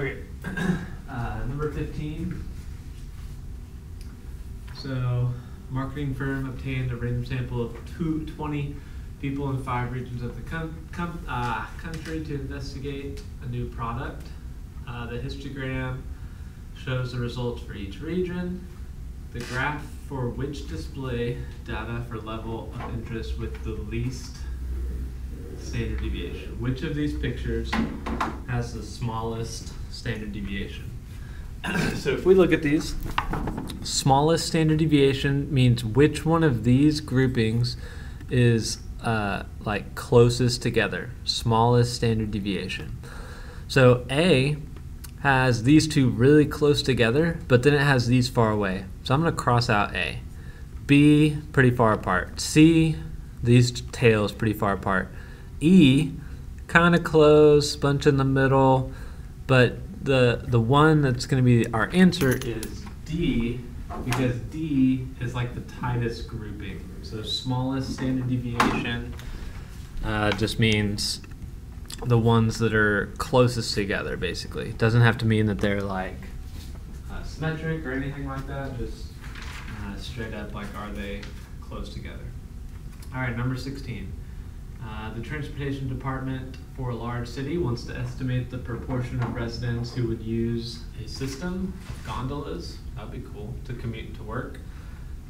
Okay, uh, number fifteen. So, marketing firm obtained a random sample of two, twenty people in five regions of the com- com- uh, country to investigate a new product. Uh, the histogram shows the results for each region. The graph for which display data for level of interest with the least standard deviation. Which of these pictures has the smallest standard deviation? so if we look at these, smallest standard deviation means which one of these groupings is uh, like closest together, smallest standard deviation. So A has these two really close together, but then it has these far away. So I'm going to cross out A. B, pretty far apart. C, these tails pretty far apart. E, kind of close, bunch in the middle, but the the one that's going to be our answer is D because D is like the tightest grouping. So smallest standard deviation uh, just means the ones that are closest together, basically. It doesn't have to mean that they're like uh, symmetric or anything like that. Just uh, straight up, like, are they close together? All right, number 16. Uh, the transportation department for a large city wants to estimate the proportion of residents who would use a system of gondolas. That'd be cool to commute to work.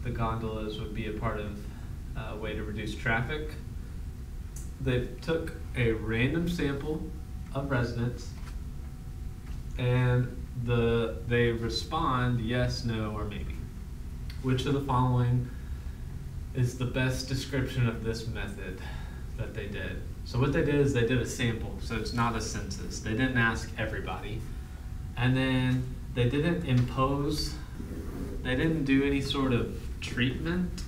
The gondolas would be a part of a way to reduce traffic. They took a random sample of residents and the they respond yes, no, or maybe. Which of the following is the best description of this method that they did? So what they did is they did a sample, so it's not a census. They didn't ask everybody. And then they didn't impose, they didn't do any sort of treatment.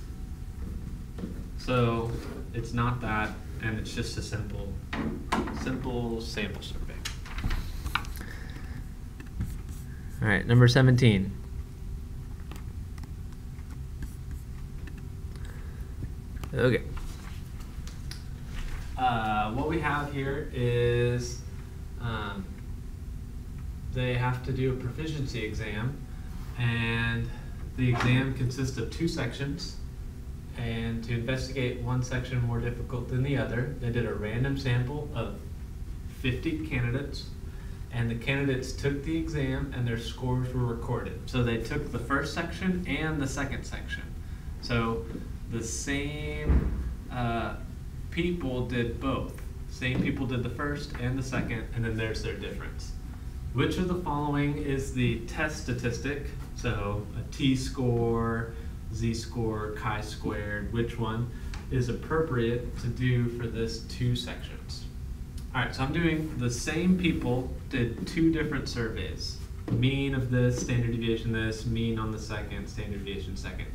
So it's not that, and it's just a simple, simple sample survey. All right, number 17. Okay. Uh, what we have here is um, they have to do a proficiency exam, and the exam consists of two sections. And to investigate one section more difficult than the other, they did a random sample of 50 candidates, and the candidates took the exam and their scores were recorded. So they took the first section and the second section. So the same uh, people did both. Same people did the first and the second, and then there's their difference. Which of the following is the test statistic? So a t-score, z-score, chi-squared, which one is appropriate to do for this two sections? All right, so I'm doing the same people did two different surveys. Mean of this, standard deviation this, mean on the second, standard deviation second.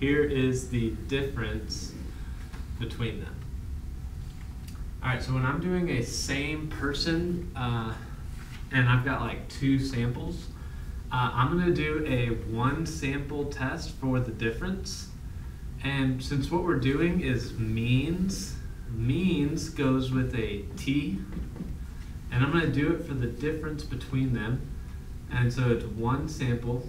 Here is the difference between them. All right, so when I'm doing a same person, uh, and I've got like two samples, uh, I'm gonna do a one sample test for the difference. And since what we're doing is means, means goes with a t, and I'm gonna do it for the difference between them. And so it's one sample.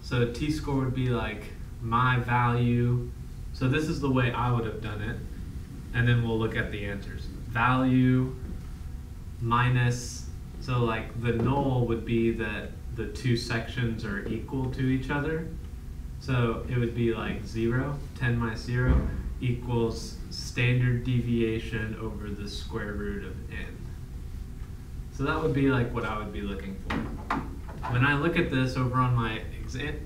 So t-score would be like my value. So this is the way I would have done it and then we'll look at the answers. Value minus, so like the null would be that the two sections are equal to each other. So it would be like 0, 10 minus 0 equals standard deviation over the square root of n. So that would be like what I would be looking for. When I look at this over on my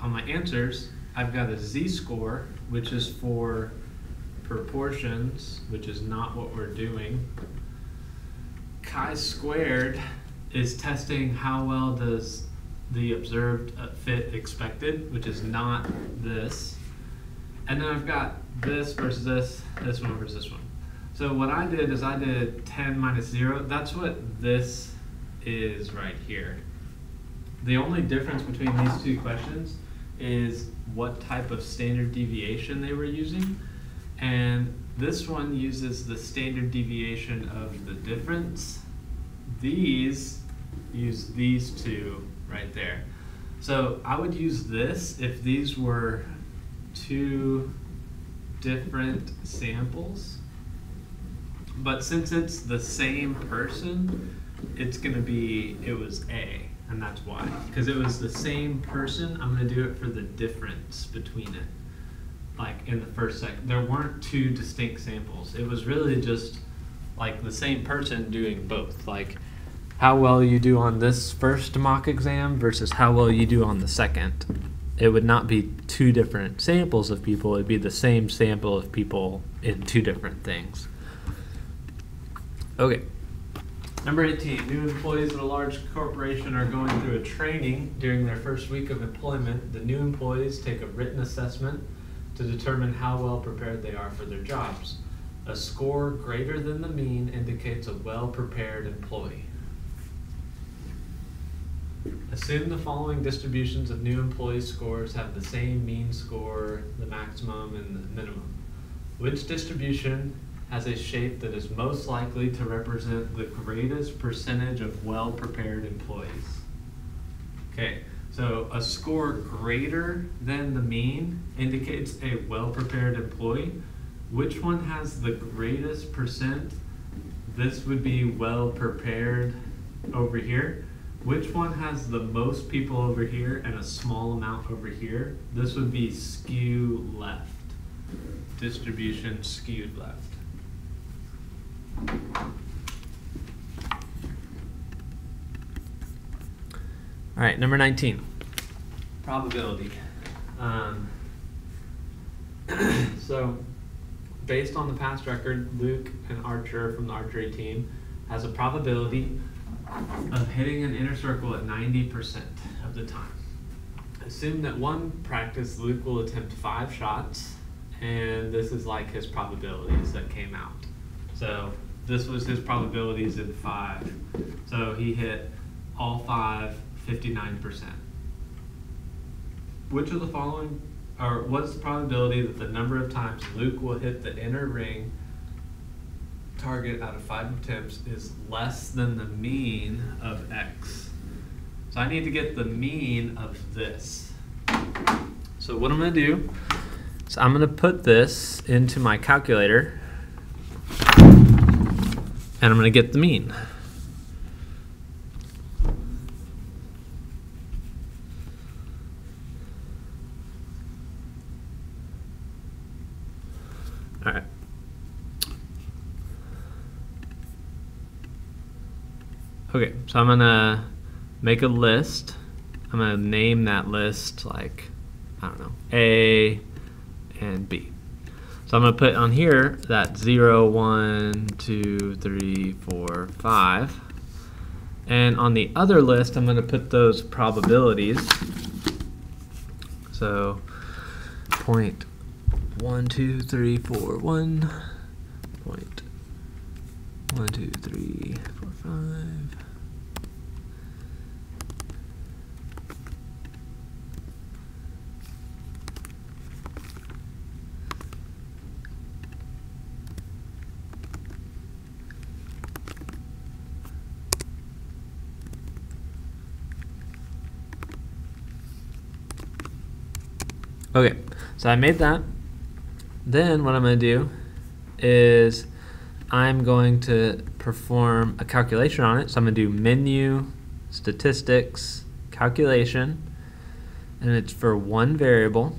on my answers, I've got a z-score, which is for proportions, which is not what we're doing. Chi-squared is testing how well does the observed uh, fit expected, which is not this. And then I've got this versus this, this one versus this one. So what I did is I did 10 minus 0. That's what this is right here. The only difference between these two questions is what type of standard deviation they were using. And this one uses the standard deviation of the difference. These use these two right there. So I would use this if these were two different samples. But since it's the same person, it's going to be, it was A, and that's why. Because it was the same person, I'm going to do it for the difference between it. Like in the first second. There weren't two distinct samples. It was really just like the same person doing both. Like how well you do on this first mock exam versus how well you do on the second. It would not be two different samples of people, it'd be the same sample of people in two different things. Okay. Number 18, new employees at a large corporation are going through a training during their first week of employment. The new employees take a written assessment to determine how well prepared they are for their jobs. A score greater than the mean indicates a well prepared employee. Assume the following distributions of new employee scores have the same mean score, the maximum, and the minimum. Which distribution has a shape that is most likely to represent the greatest percentage of well prepared employees? Okay, so a score greater than the mean indicates a well prepared employee. Which one has the greatest percent? This would be well prepared over here. Which one has the most people over here and a small amount over here? This would be skew left. Distribution skewed left. All right, number 19. Probability. Um, so, based on the past record, Luke, an archer from the archery team, has a probability of hitting an inner circle at 90% of the time. Assume that one practice Luke will attempt five shots, and this is like his probabilities that came out. So this was his probabilities in five. So he hit all five 59%. Which of the following, or what's the probability that the number of times Luke will hit the inner ring target out of five attempts is less than the mean of x. So I need to get the mean of this. So what I'm going to do is I'm going to put this into my calculator and I'm going to get the mean. Okay, so I'm gonna make a list. I'm gonna name that list like, I don't know, A and B. So I'm gonna put on here that 0, 1, 2, 3, 4, 5. And on the other list, I'm gonna put those probabilities. So point one, two, three, four, one, point one, two, three, four, five. Okay, so I made that. Then what I'm going to do is I'm going to perform a calculation on it. So I'm going to do menu, statistics, calculation, and it's for one variable.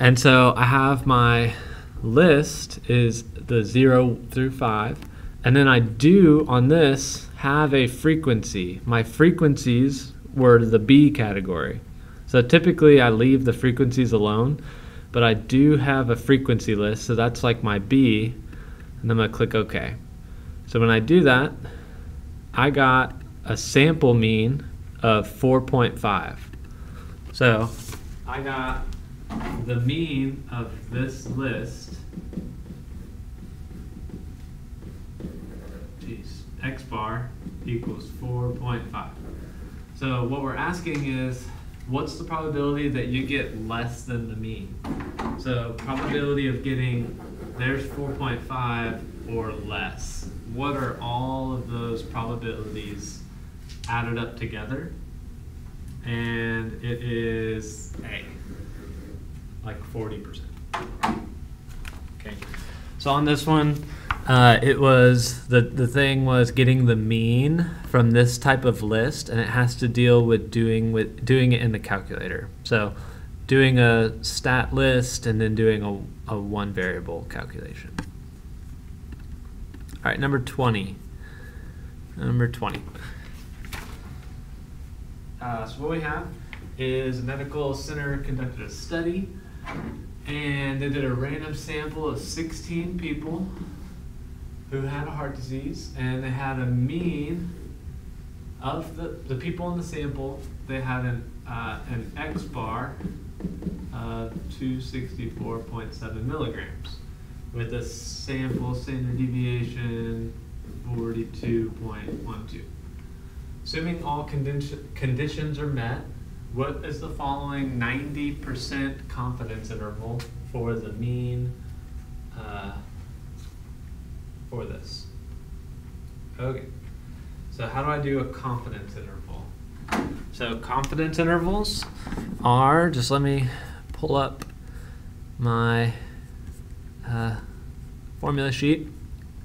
And so I have my list is the 0 through 5. And then I do on this have a frequency. My frequencies were the B category. So typically I leave the frequencies alone, but I do have a frequency list, so that's like my B, and then I'm gonna click OK. So when I do that, I got a sample mean of 4.5. So I got the mean of this list, x bar equals 4.5. So what we're asking is, what's the probability that you get less than the mean? So probability of getting, there's 4.5 or less what are all of those probabilities added up together? And it is A, like 40%. Okay. So on this one, uh, it was the the thing was getting the mean from this type of list, and it has to deal with doing with doing it in the calculator. So, doing a stat list and then doing a, a one variable calculation. All right, number twenty. Number twenty. Uh, so what we have is a medical center conducted a study, and they did a random sample of 16 people who had a heart disease, and they had a mean of the, the people in the sample, they had an, uh, an X bar of 264.7 milligrams with a sample standard deviation 42.12. Assuming all condi- conditions are met, what is the following 90% confidence interval for the mean uh, for this? Okay, so how do I do a confidence interval? So confidence intervals are, just let me pull up my uh, formula sheet.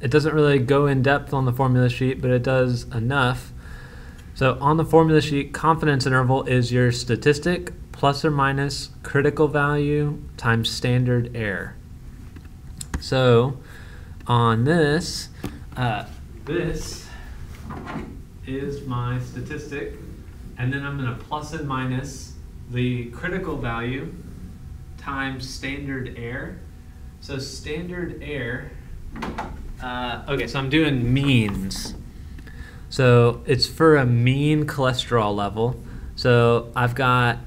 It doesn't really go in depth on the formula sheet, but it does enough. So on the formula sheet, confidence interval is your statistic plus or minus critical value times standard error. So on this, uh, this is my statistic, and then I'm going to plus and minus the critical value times standard error. So standard error, uh, okay, so I'm doing means. So it's for a mean cholesterol level. So I've got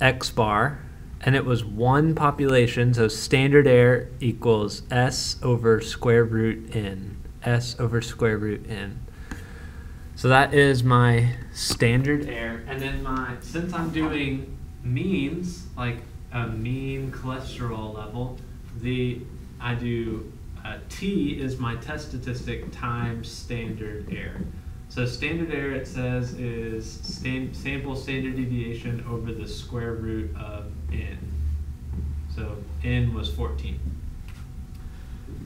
X bar, and it was one population, so standard error equals S over square root N. S over square root N. So that is my standard error. And then my, since I'm doing means, like a mean cholesterol level, the, I do uh, T is my test statistic times standard error. So standard error, it says, is sample standard deviation over the square root of n. So n was 14.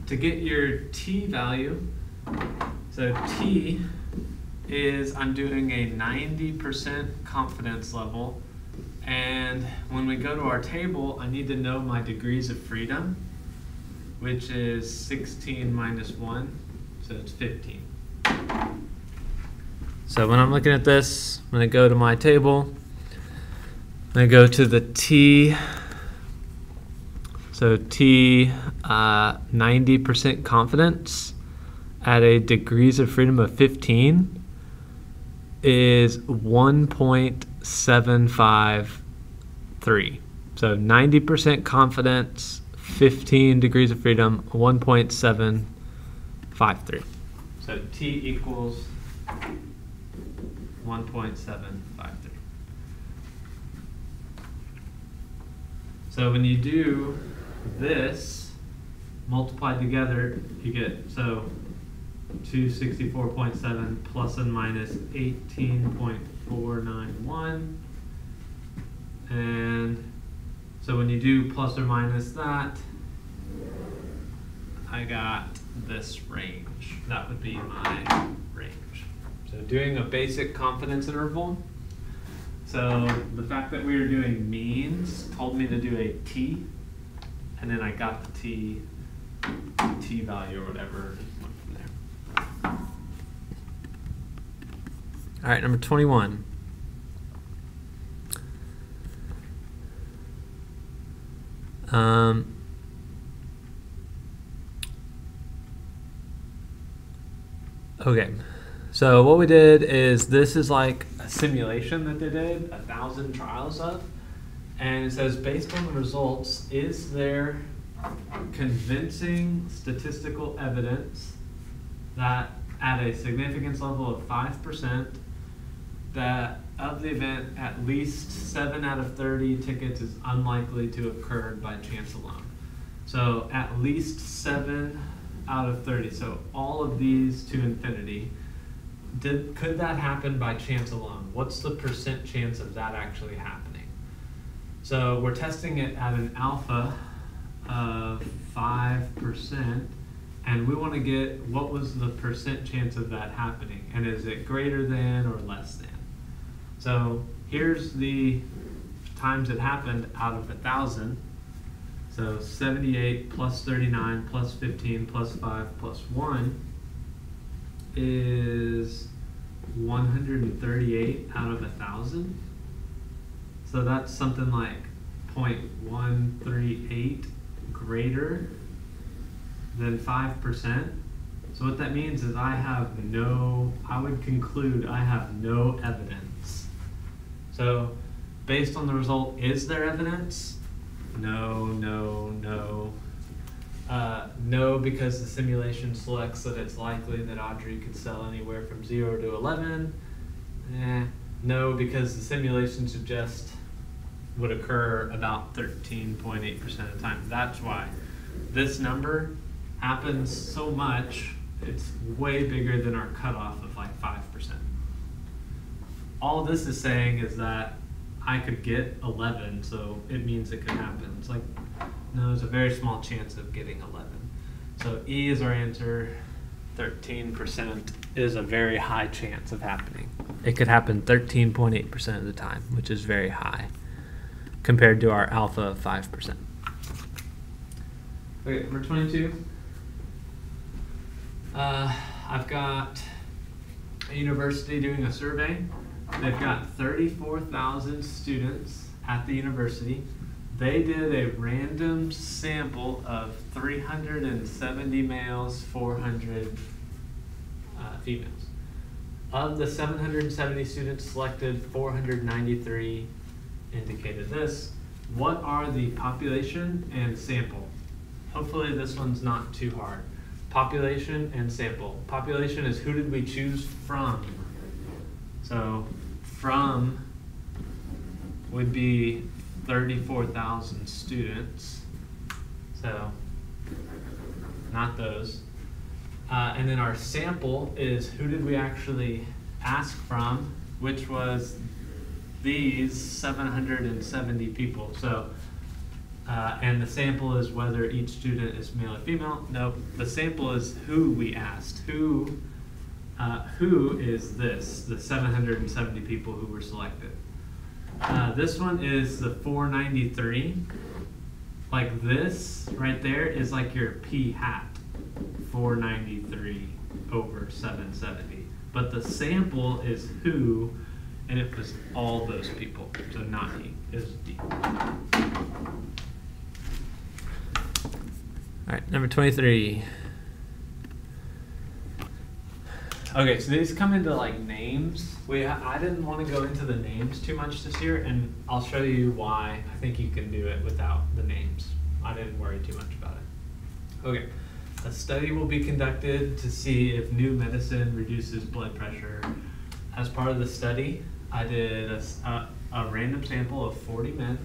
To get your t value, so t is I'm doing a 90% confidence level. And when we go to our table, I need to know my degrees of freedom which is 16 minus 1, so it's 15. So when I'm looking at this, I'm going to go to my table. To go to the T. So T, uh, 90% confidence at a degrees of freedom of 15 is 1.753. So 90% confidence 15 degrees of freedom, 1.753. So T equals 1.753. So when you do this, multiplied together, you get, so 264.7 plus and minus 18.491. And so when you do plus or minus that, I got this range. That would be my range. So doing a basic confidence interval. So the fact that we were doing means told me to do a t, and then I got the t, t value or whatever. All right, number 21. Um, okay, so what we did is this is like a simulation that they did a thousand trials of, and it says based on the results, is there convincing statistical evidence that at a significance level of five percent that of the event, at least seven out of 30 tickets is unlikely to occur by chance alone. So at least seven out of 30. So all of these to infinity. Did, could that happen by chance alone? What's the percent chance of that actually happening? So we're testing it at an alpha of 5%, and we want to get what was the percent chance of that happening, and is it greater than or less than? So here's the times it happened out of a thousand. So 78 plus 39 plus 15 plus 5 plus 1 is 138 out of a thousand. So that's something like 0.138 greater than 5%. So what that means is I have no, I would conclude I have no evidence. So based on the result, is there evidence? No, no, no. Uh, no, because the simulation selects that it's likely that Audrey could sell anywhere from 0 to 11. Eh. No, because the simulation suggests would occur about 13.8% of the time. That's why this number happens so much, it's way bigger than our cutoff of like 5%. All this is saying is that I could get 11, so it means it could happen. It's like, no, there's a very small chance of getting 11. So E is our answer. 13% is a very high chance of happening. It could happen 13.8% of the time, which is very high compared to our alpha of 5%. Okay, number 22. Uh, I've got a university doing a survey. They've got 34,000 students at the university. They did a random sample of 370 males, 400 uh, females. Of the 770 students selected, 493 indicated this. What are the population and sample? Hopefully this one's not too hard. Population and sample. Population is who did we choose from? So from would be 34,000 students. So not those. Uh, and then our sample is who did we actually ask from, which was these 770 people. So, uh, and the sample is whether each student is male or female. Nope. The sample is who we asked. Who, uh, who is this? The 770 people who were selected. Uh, this one is the 493. Like this right there is like your p hat. 493 over 770. But the sample is who and it was all those people. So not he, was D. All right, number 23. Okay, so these come into like names. We I didn't want to go into the names too much this year, and I'll show you why I think you can do it without the names. I didn't worry too much about it. Okay, a study will be conducted to see if new medicine reduces blood pressure. As part of the study, I did a, a, a random sample of 40 men,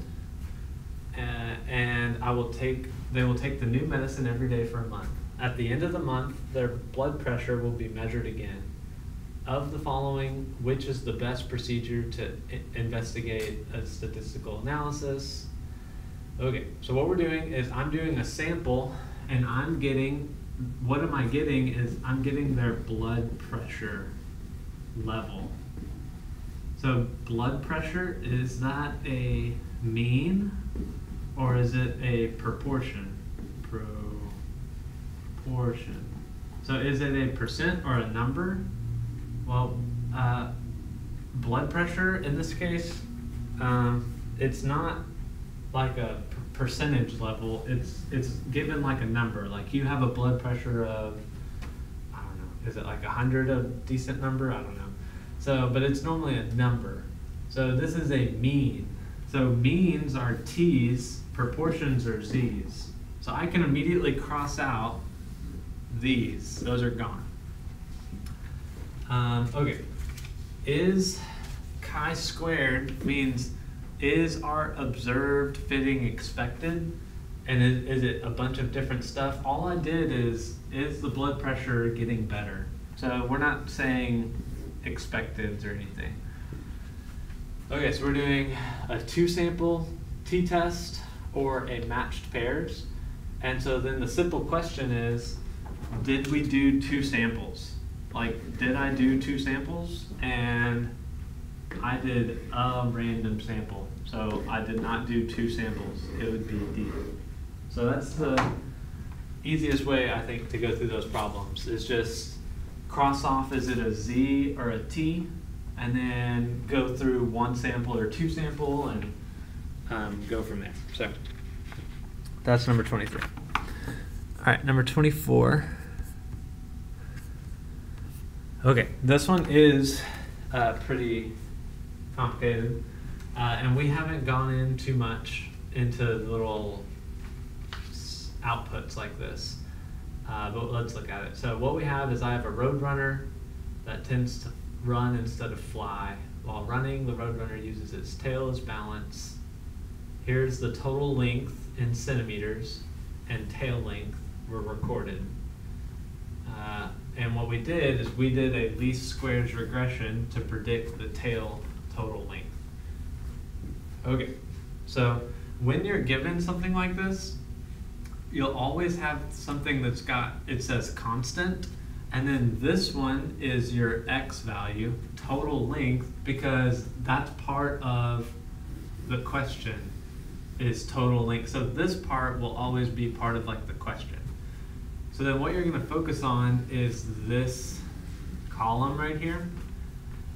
and, and I will take they will take the new medicine every day for a month. At the end of the month, their blood pressure will be measured again. Of the following, which is the best procedure to investigate a statistical analysis? Okay, so what we're doing is I'm doing a sample and I'm getting, what am I getting is I'm getting their blood pressure level. So blood pressure, is that a mean or is it a proportion? Proportion. So is it a percent or a number? Well, uh, blood pressure in this case, um, it's not like a percentage level. It's it's given like a number. Like you have a blood pressure of I don't know. Is it like a hundred a decent number? I don't know. So, but it's normally a number. So this is a mean. So means are t's, proportions are z's. So I can immediately cross out these. Those are gone. Um, okay. Is chi-squared means is our observed fitting expected? And is, is it a bunch of different stuff? All I did is, is the blood pressure getting better? So we're not saying expecteds or anything. Okay, so we're doing a two sample t-test or a matched pairs. And so then the simple question is, did we do two samples? Like, did I do two samples? And I did a random sample. So I did not do two samples. It would be D. So that's the easiest way, I think, to go through those problems is just cross off is it a Z or a T, and then go through one sample or two sample and um, go from there. So that's number 23. All right, number 24. Okay, this one is uh, pretty complicated, uh, and we haven't gone in too much into little outputs like this. Uh, but let's look at it. So what we have is I have a roadrunner that tends to run instead of fly. While running, the roadrunner uses its tail as balance. Here's the total length in centimeters and tail length were recorded. And what we did is we did a least squares regression to predict the tail total length. Okay, so when you're given something like this, you'll always have something that's got, it says constant, and then this one is your x value, total length, because that's part of the question is total length. So this part will always be part of like the question. So then what you're gonna focus on is this column right here.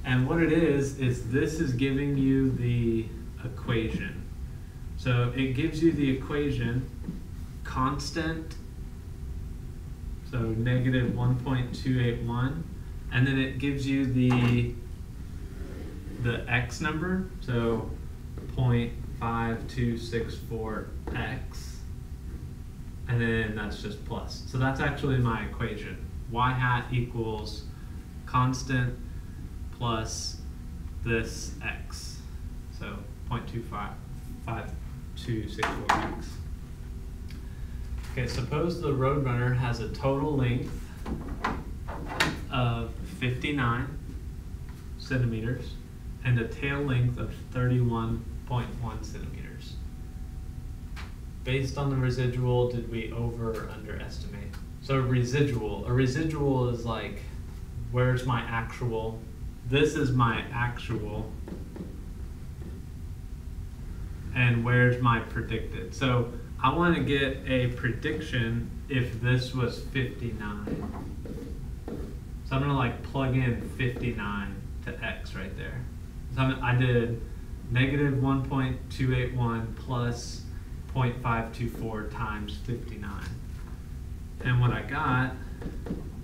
And what it is, is this is giving you the equation. So it gives you the equation constant, so negative 1.281, and then it gives you the the x number, so 0.5264x, and then that's just plus. So that's actually my equation. y hat equals constant plus this x, so 0.25264x. Okay, suppose the Roadrunner has a total length of 59 centimeters and a tail length of 31.1 centimeters. Based on the residual, did we over or underestimate? So residual, a residual is like, where's my actual? This is my actual. And where's my predicted? So I want to get a prediction if this was 59. So I'm going to like plug in 59 to x right there. So I'm, i did negative 1.281 plus 0.524 times 59. And what I got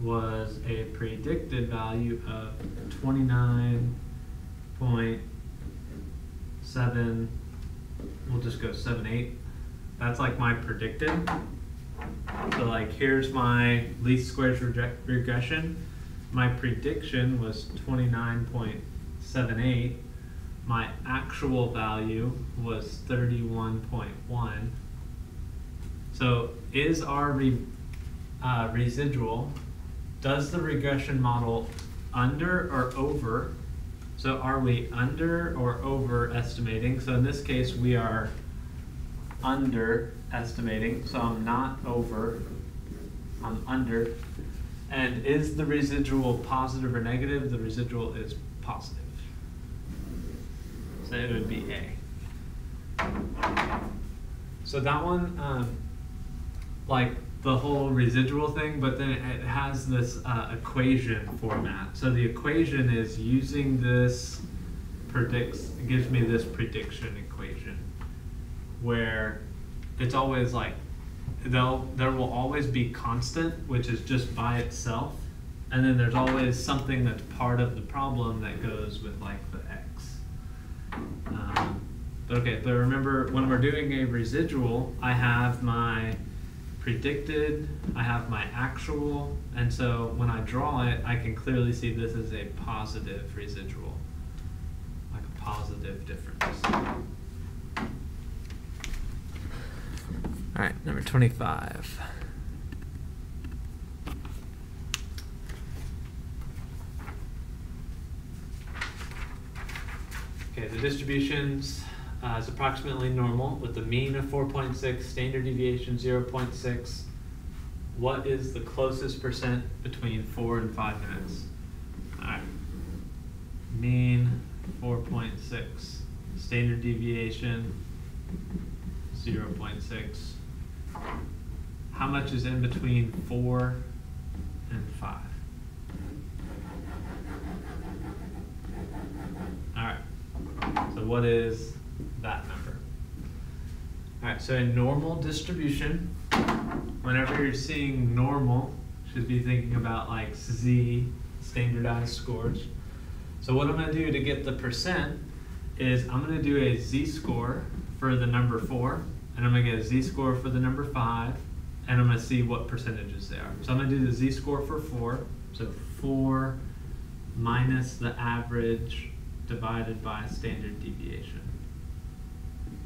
was a predicted value of 29.7, we'll just go 78 that's like my predicted. So like here's my least squares regression. My prediction was 29.78. My actual value was 31.1. So is our re, uh, residual, does the regression model under or over? So are we under or over estimating? So in this case, we are underestimating, so I'm not over, I'm under. And is the residual positive or negative? The residual is positive. So it would be A. So that one, um, like the whole residual thing, but then it has this uh, equation format. So the equation is using this predicts, gives me this prediction equation where it's always like they'll there will always be constant, which is just by itself, and then there's always something that's part of the problem that goes with like the x. Um, okay, but remember when we're doing a residual, I have my predicted, I have my actual, and so when I draw it, I can clearly see this is a positive residual, like a positive difference. All right, number 25. Okay, the distributions uh, is approximately normal with a mean of 4.6, standard deviation 0.6. What is the closest percent between 4 and 5 minutes? All right. Mean 4.6, standard deviation 0.6. How much is in between 4 and 5? All right. So what is that number? All right, so a normal distribution, whenever you're seeing normal, should be thinking about like Z, standardized scores. So what I'm gonna do to get the percent is I'm gonna do a Z-score for the number four, and I'm gonna get a Z-score for the number five, and I'm gonna see what percentages they are. So I'm gonna do the Z-score for four, so four minus the average divided by standard deviation.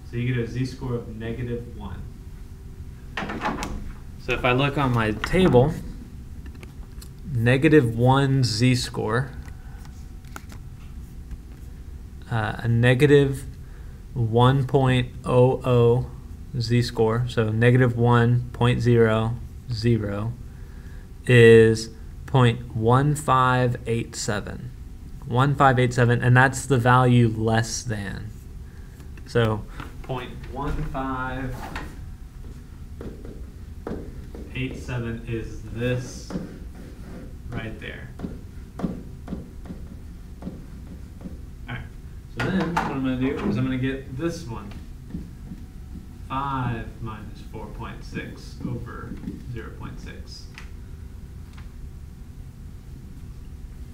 So you get a z-score of negative 1. So if I look on my table, negative 1 z-score, uh, a negative 1.00 z-score, so negative 1.00 is 0.1587. 1587, and that's the value less than. So 0.1587 is this right there. Alright, so then what I'm going to do is I'm going to get this one. 5 minus 4.6 over 0.6.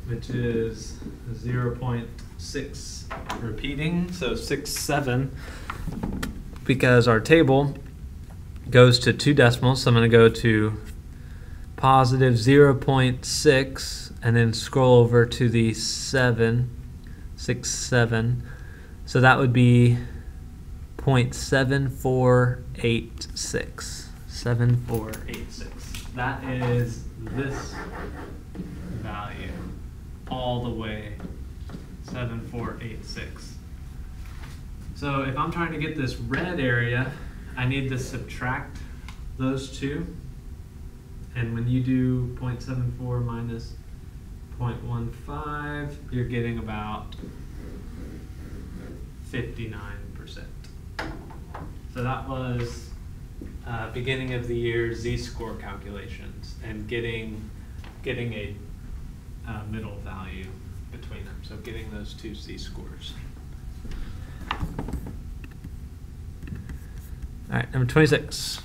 which is 0.6 repeating, so 6, 7, because our table goes to two decimals, so I'm going to go to positive 0.6 and then scroll over to the 7, 6, 7. So that would be 0.7486. 7486. That is this value all the way 7486. So if I'm trying to get this red area, I need to subtract those two. And when you do 0.74 minus 0.15, you're getting about 59%. So that was uh, beginning of the year z-score calculations and getting getting a uh, middle value between them. So getting those two z-scores. All right, number 26.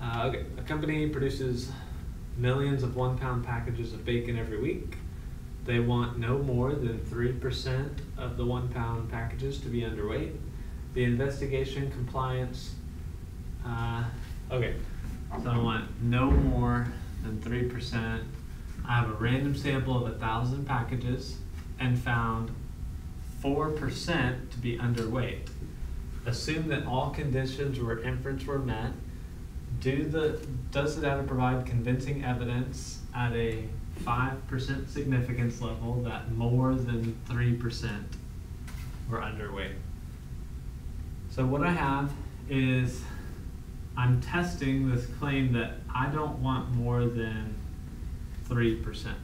Uh, okay, a company produces millions of one pound packages of bacon every week. They want no more than 3% of the one pound packages to be underweight. The investigation compliance, uh, okay, so I want no more than 3%. I have a random sample of thousand packages and found 4% to be underweight. Assume that all conditions where inference were met. Do the, does the data provide convincing evidence at a 5% significance level that more than 3% were underweight? So what I have is I'm testing this claim that I don't want more than 3%.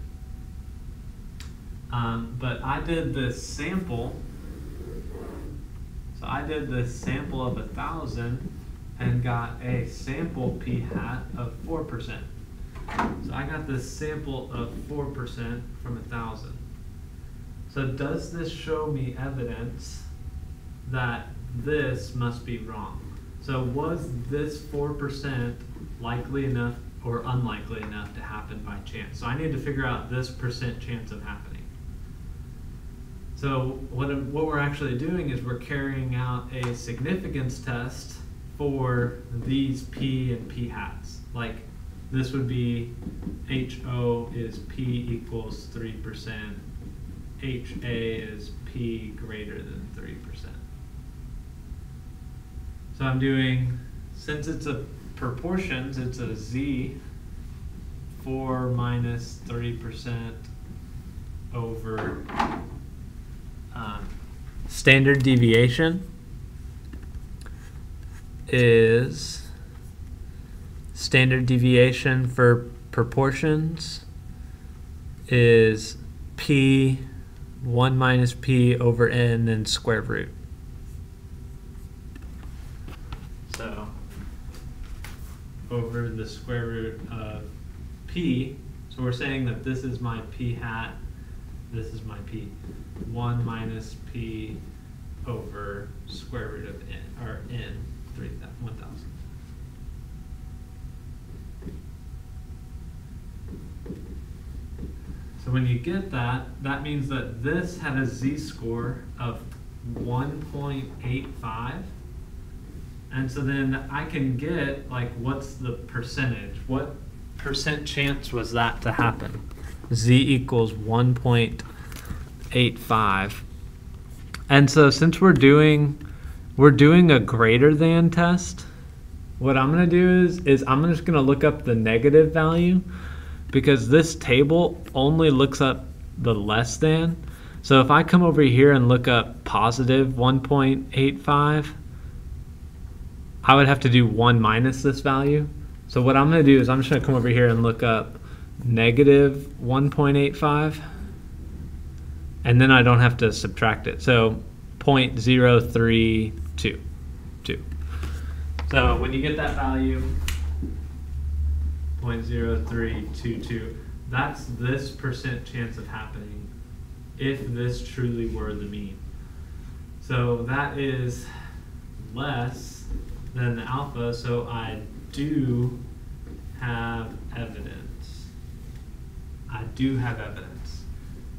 Um, but I did this sample. So I did this sample of a thousand and got a sample p hat of 4%. So I got this sample of 4% from a thousand. So does this show me evidence that this must be wrong? So was this 4% likely enough or unlikely enough to happen by chance? So I need to figure out this percent chance of happening. So what, what we're actually doing is we're carrying out a significance test for these P and P hats. Like this would be HO is P equals 3%, HA is P greater than 3%. So I'm doing, since it's a proportions, it's a z, four minus minus thirty percent over um, standard deviation is standard deviation for proportions is p 1 minus p over n and square root. So over the square root of p, so we're saying that this is my p hat, this is my p. 1 minus p over square root of n, or n, 3, 1000. So when you get that, that means that this had a z-score of 1.85. And so then I can get, like, what's the percentage? What percent chance was that to happen? z equals 1.85. And so since we're doing we're doing a greater than test, what I'm going to do is is I'm just going to look up the negative value because this table only looks up the less than. So if I come over here and look up positive 1.85, I would have to do 1 minus this value. So what I'm going to do is I'm just going to come over here and look up negative 1.85 and then I don't have to subtract it. So 0.0322. So when you get that value, 0.0322. That's this percent chance of happening if this truly were the mean. So that is less than the alpha, so I do have evidence. I do have evidence.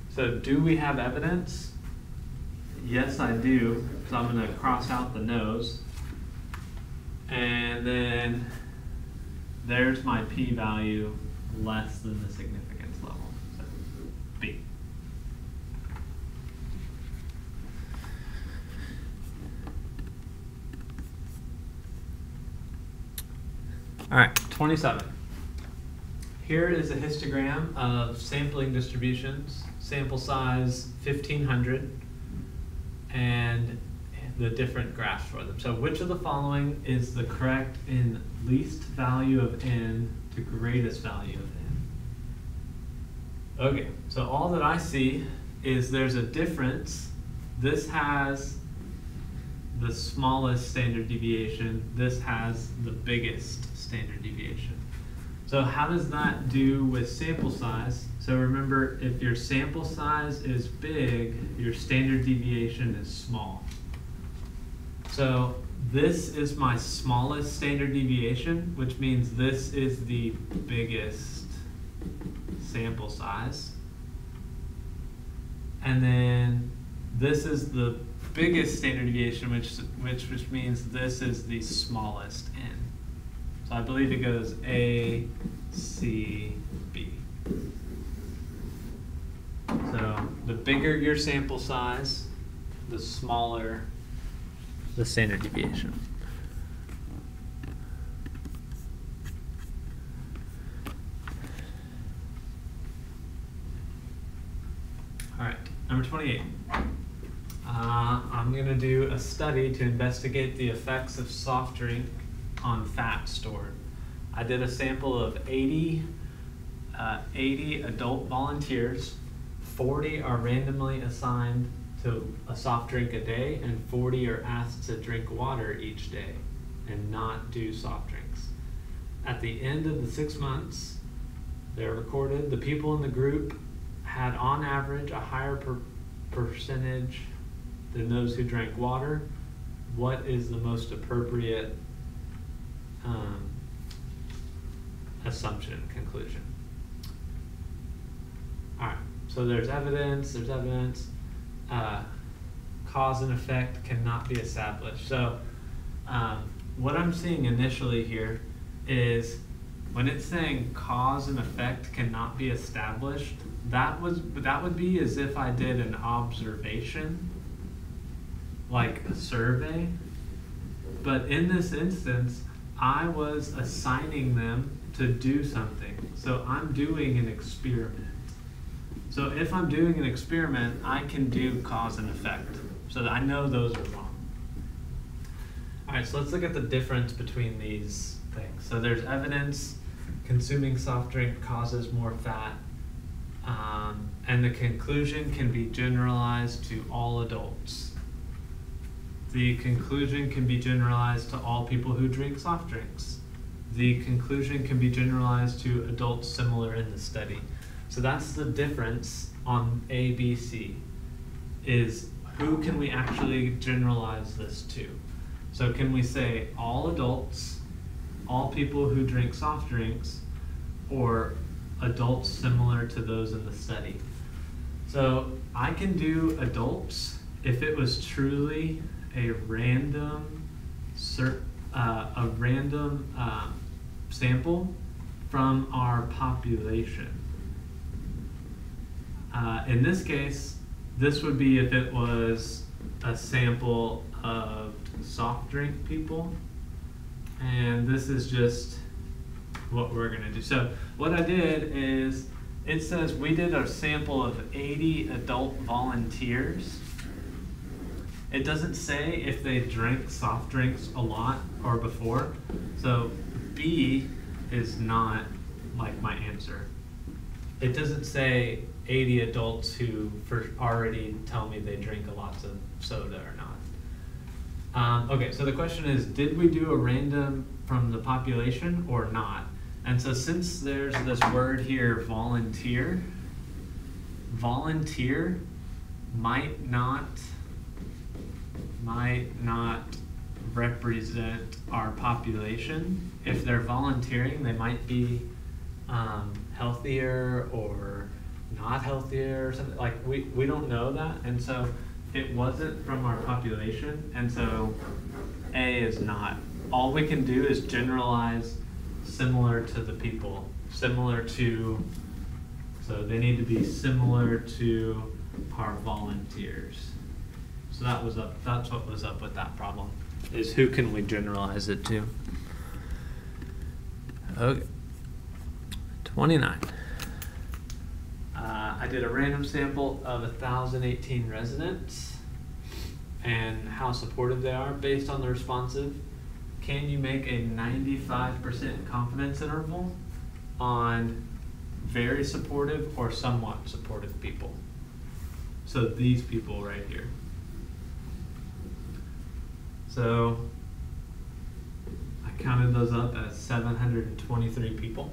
So do we have evidence? Yes, I do. So I'm going to cross out the nose. And then there's my p-value less than the significance level, so B. All right, 27. Here is a histogram of sampling distributions, sample size 1500, and the different graphs for them. So which of the following is the correct in least value of n to greatest value of n? Okay, so all that I see is there's a difference. This has the smallest standard deviation. This has the biggest standard deviation. So how does that do with sample size? So remember, if your sample size is big, your standard deviation is small. So this is my smallest standard deviation, which means this is the biggest sample size. And then this is the biggest standard deviation, which, which, which means this is the smallest n. So I believe it goes A, C, B. So the bigger your sample size, the smaller the standard deviation. All right, number 28. Uh, I'm going to do a study to investigate the effects of soft drink on fat stored. I did a sample of 80, uh, 80 adult volunteers. 40 are randomly assigned to a soft drink a day, and 40 are asked to drink water each day and not do soft drinks. At the end of the six months, they're recorded. The people in the group had, on average, a higher per percentage than those who drank water. What is the most appropriate um, assumption, conclusion? All right, so there's evidence, there's evidence uh, cause and effect cannot be established. So um, what I'm seeing initially here is when it's saying cause and effect cannot be established, that was that would be as if I did an observation, like a survey, but in this instance, I was assigning them to do something. So I'm doing an experiment. So if I'm doing an experiment, I can do cause and effect. So that I know those are wrong. All right, so let's look at the difference between these things. So there's evidence consuming soft drink causes more fat, um, and the conclusion can be generalized to all adults. The conclusion can be generalized to all people who drink soft drinks. The conclusion can be generalized to adults similar in the study. So that's the difference on A, B, C, is who can we actually generalize this to? So can we say all adults, all people who drink soft drinks, or adults similar to those in the study? So I can do adults if it was truly a random, cert, uh, a random uh, sample from our population. Uh, in this case, this would be if it was a sample of soft drink people. And this is just what we're going to do. So what I did is it says we did a sample of 80 adult volunteers. It doesn't say if they drink soft drinks a lot or before. So B is not like my answer. It doesn't say 80 adults who for already tell me they drink a lots of soda or not. Um, okay, so the question is, did we do a random from the population or not? And so since there's this word here, volunteer, volunteer might not might not represent our population. If they're volunteering, they might be um, healthier or not healthier or something. Like we, we don't know that, and so it wasn't from our population, and so A is not. All we can do is generalize similar to the people, similar to. So they need to be similar to our volunteers. So that was up. That's what was up with that problem. Is who can we generalize it to? Okay. 29. Uh, I did a random sample of 1,018 residents and how supportive they are based on the responsive. Can you make a 95% confidence interval on very supportive or somewhat supportive people? So these people right here. So I counted those up as 723 people.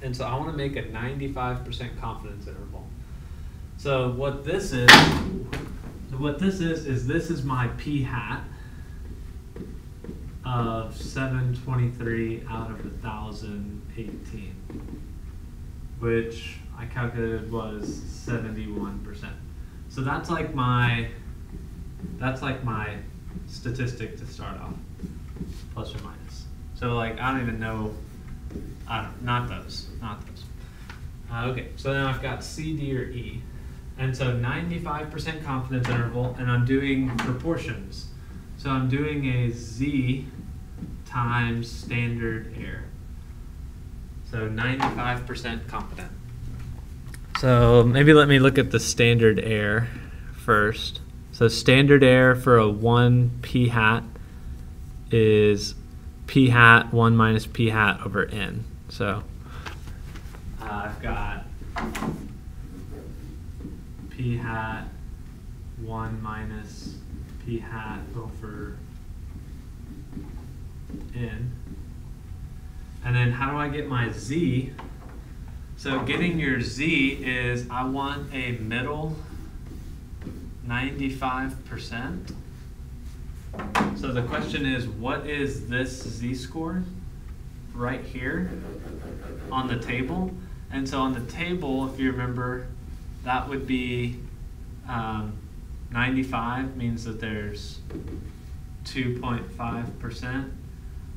And so I want to make a 95% confidence interval. So what this is, what this is, is this is my p hat of 723 out of 1,018, which I calculated was 71%. So that's like my, that's like my statistic to start off, plus or minus. So like I don't even know I don't, not those, not those. Uh, okay, so now I've got C, D, or E. And so 95% confidence interval, and I'm doing proportions. So I'm doing a Z times standard error. So 95% confident. So maybe let me look at the standard error first. So standard error for a 1 p hat is p hat 1 minus p hat over n. So I've got p hat 1 minus p hat over n. And then how do I get my z? So getting your z is I want a middle 95%. So the question is, what is this z-score right here on the table? And so on the table, if you remember, that would be um, 95 means that there's 2.5%.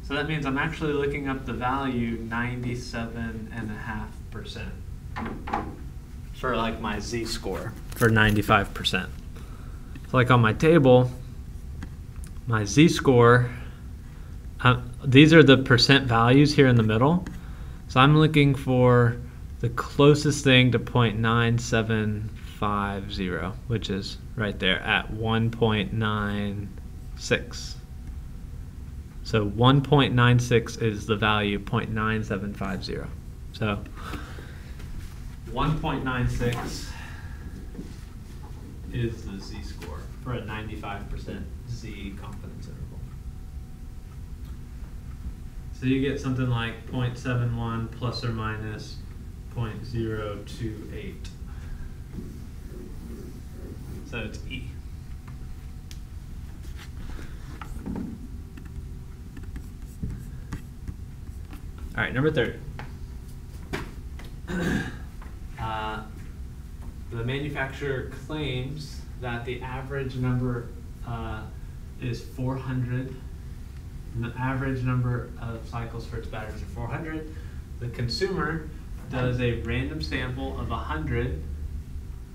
So that means I'm actually looking up the value 97.5% for like my z-score for 95%. So like on my table, my z-score uh, these are the percent values here in the middle. So I'm looking for the closest thing to 0.9750, which is right there at 1.96. So 1.96 is the value 0.9750. So 1.96 is the z-score for a 95% z confidence interval. So you get something like 0.71 plus or minus 0.028. So it's E. All right, number 30. Uh, the manufacturer claims that the average number uh, is 400. The average number of cycles for its batteries are 400. The consumer does a random sample of 100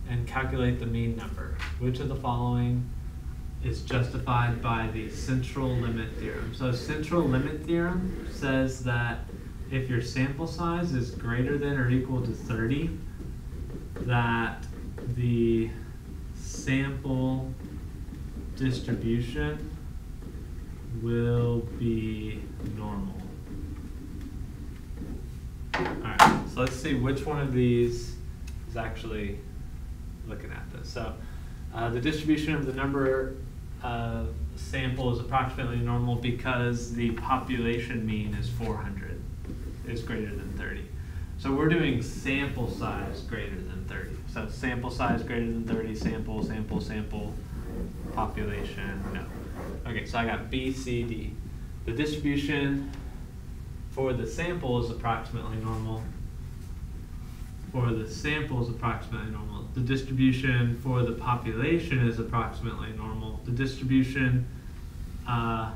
and calculate the mean number. Which of the following is justified by the central limit theorem? So central limit theorem says that if your sample size is greater than or equal to 30, that the sample distribution will be normal. Alright, so let's see which one of these is actually looking at this. So uh, the distribution of the number of samples is approximately normal because the population mean is 400, is greater than 30. So we're doing sample size greater than 30. So sample size greater than 30, sample, sample, sample, population, no. Okay, so I got B, C, D. The distribution for the sample is approximately normal. For the sample is approximately normal. The distribution for the population is approximately normal. The distribution uh,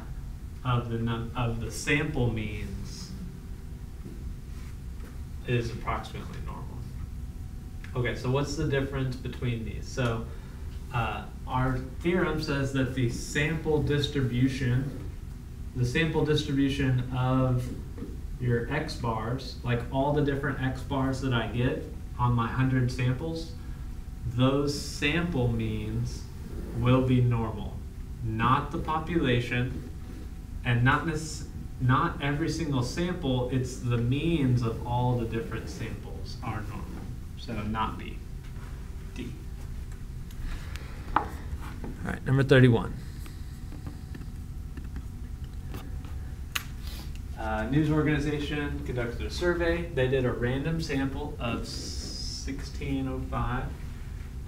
of the of the sample means is approximately normal. Okay, so what's the difference between these? So uh, our theorem says that the sample distribution, the sample distribution of your x bars, like all the different x bars that I get on my 100 samples, those sample means will be normal, not the population, and not this, not every single sample, it's the means of all the different samples are normal. So not B, D. All right, number 31. Uh, news organization conducted a survey. They did a random sample of 1605,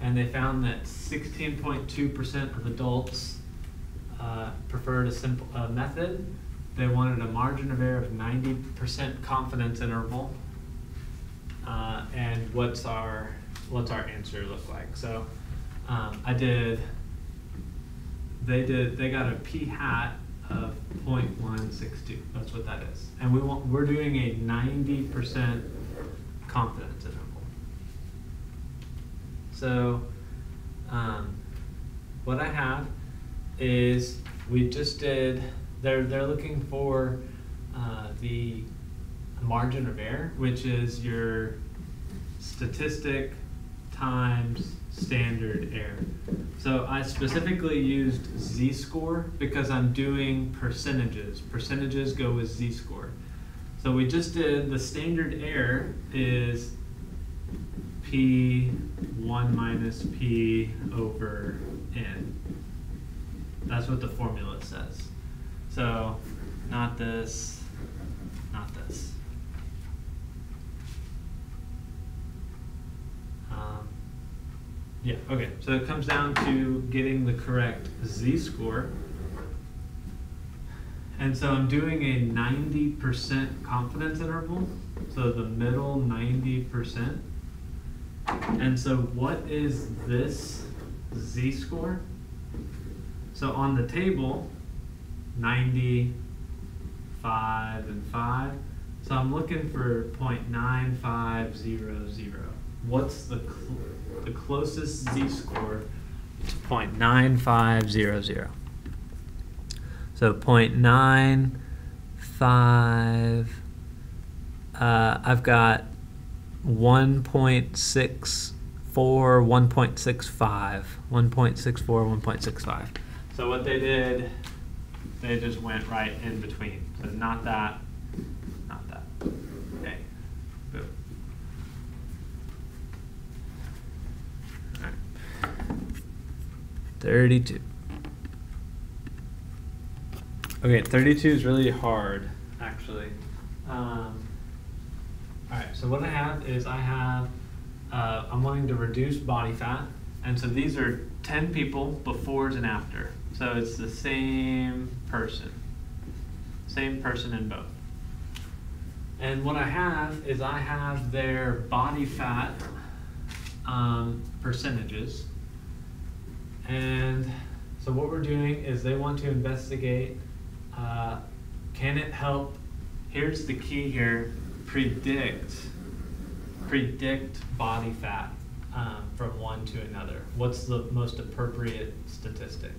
and they found that 16.2% of adults uh, preferred a simple uh, method. They wanted a margin of error of 90% confidence interval. Uh, and what's our what's our answer look like? So um, I did. They did. They got a p hat of 0.162. That's what that is. And we want, we're doing a 90% confidence interval. So um, what I have is we just did, they're, they're looking for uh, the margin of error, which is your statistic times standard error. So I specifically used z-score because I'm doing percentages. Percentages go with z-score. So we just did the standard error is p1 minus p over n. That's what the formula says. So not this, not this. Um, yeah, okay. So it comes down to getting the correct z-score. And so I'm doing a 90% confidence interval. So the middle 90%. And so what is this z-score? So on the table, 90, 5, and 5. So I'm looking for 0.9500. What's the, cl the closest z-score to 0.9500? So 0.95. Uh, I've got 1.64, 1.65, 1.64, 1.65. So what they did, they just went right in between. So not that, not that. Okay. Boom. Alright. 32. Okay, 32 is really hard, actually. Um, all right, so what I have is I have, uh, I'm wanting to reduce body fat. And so these are 10 people befores and after. So it's the same person. Same person in both. And what I have is I have their body fat um, percentages. And so what we're doing is they want to investigate uh, can it help? Here's the key here predict predict body fat um, from one to another. What's the most appropriate statistic?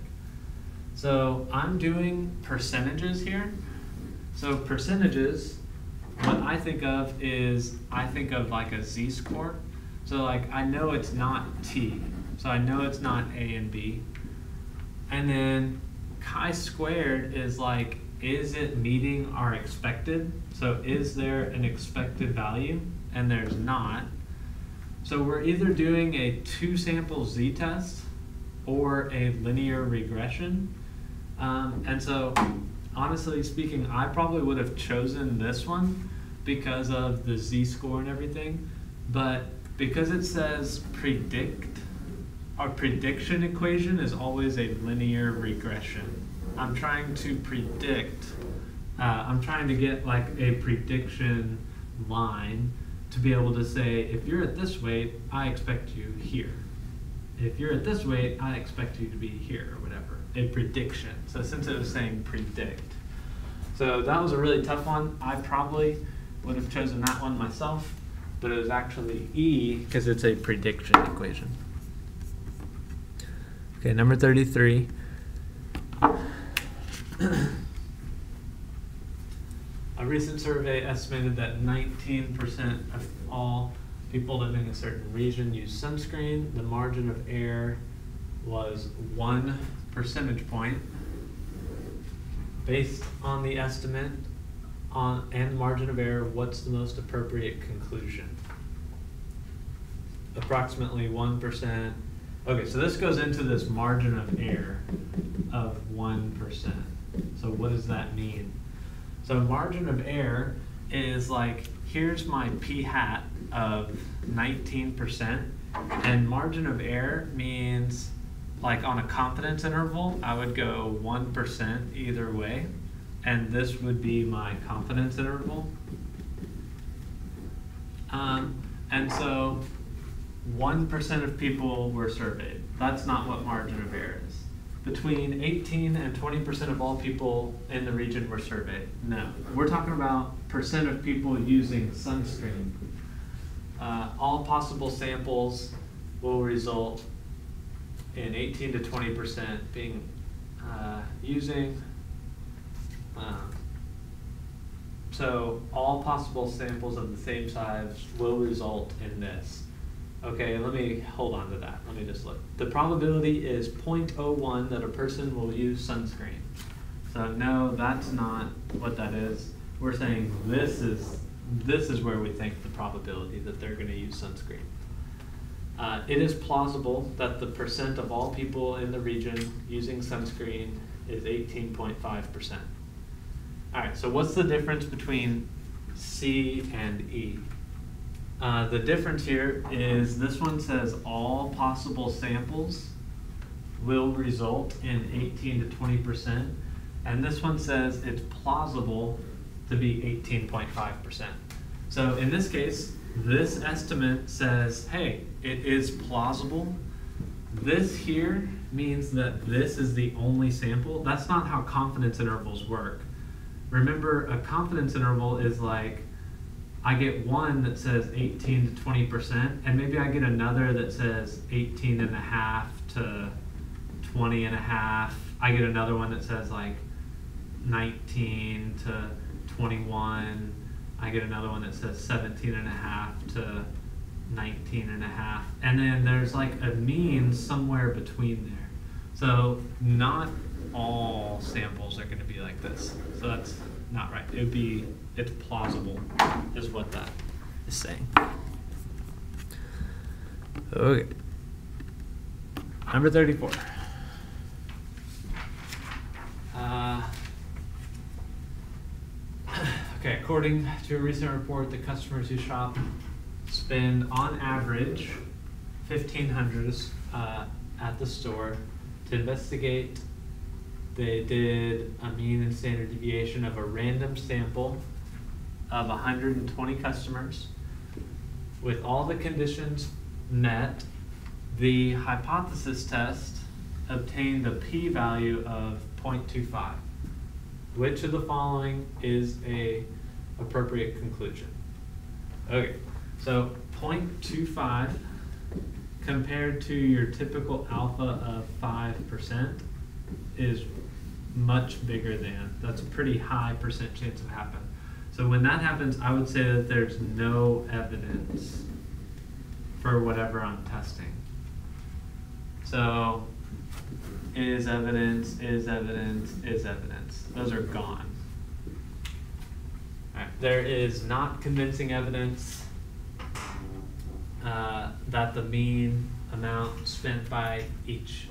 So I'm doing percentages here. So percentages, what I think of is I think of like a z-score. So like I know it's not t, so I know it's not a and b. And then chi-squared is like, is it meeting our expected? So is there an expected value? And there's not. So we're either doing a two sample z-test or a linear regression. Um, and so honestly speaking, I probably would have chosen this one because of the z-score and everything. But because it says predict, our prediction equation is always a linear regression. I'm trying to predict, uh, I'm trying to get like a prediction line to be able to say, if you're at this weight, I expect you here. If you're at this weight, I expect you to be here or whatever. A prediction. So since it was saying predict. So that was a really tough one. I probably would have chosen that one myself, but it was actually E because it's a prediction equation. Okay, number 33. A recent survey estimated that 19% of all people living in a certain region use sunscreen. The margin of error was one percentage point. Based on the estimate on and margin of error, what's the most appropriate conclusion? Approximately 1%. Okay, so this goes into this margin of error of 1%. So what does that mean? So margin of error is like, here's my p hat of 19%, and margin of error means like on a confidence interval, I would go 1% either way, and this would be my confidence interval. Um, and so 1% of people were surveyed. That's not what margin of error is between 18 and 20% of all people in the region were surveyed. No, we're talking about percent of people using sunscreen. Uh, all possible samples will result in 18 to 20% being uh, using. Um, so all possible samples of the same size will result in this. Okay, let me hold on to that. Let me just look. The probability is 0.01 that a person will use sunscreen. So no, that's not what that is. We're saying this is this is where we think the probability that they're going to use sunscreen. Uh, it is plausible that the percent of all people in the region using sunscreen is 18.5%. All right, so what's the difference between C and E? Uh, the difference here is this one says all possible samples will result in 18 to 20%, and this one says it's plausible to be 18.5%. So in this case, this estimate says, hey, it is plausible. This here means that this is the only sample. That's not how confidence intervals work. Remember, a confidence interval is like I get one that says 18 to 20%, and maybe I get another that says 18 and a half to 20 and a half. I get another one that says like 19 to 21. I get another one that says 17 and a half to 19 and a half. And then there's like a mean somewhere between there. So not all samples are going to be like this. So that's not right. It would be, it's plausible, is what that is saying. Okay. Number 34. Uh, okay, according to a recent report, the customers who shop spend on average 1500 uh, at the store to investigate they did a mean and standard deviation of a random sample of 120 customers with all the conditions met the hypothesis test obtained a p-value of 0.25 which of the following is a appropriate conclusion okay so 0.25 compared to your typical alpha of 5% is much bigger than. That's a pretty high percent chance of happening. So when that happens, I would say that there's no evidence for whatever I'm testing. So is evidence, is evidence, is evidence. Those are gone. There is not convincing evidence uh, that the mean amount spent by each,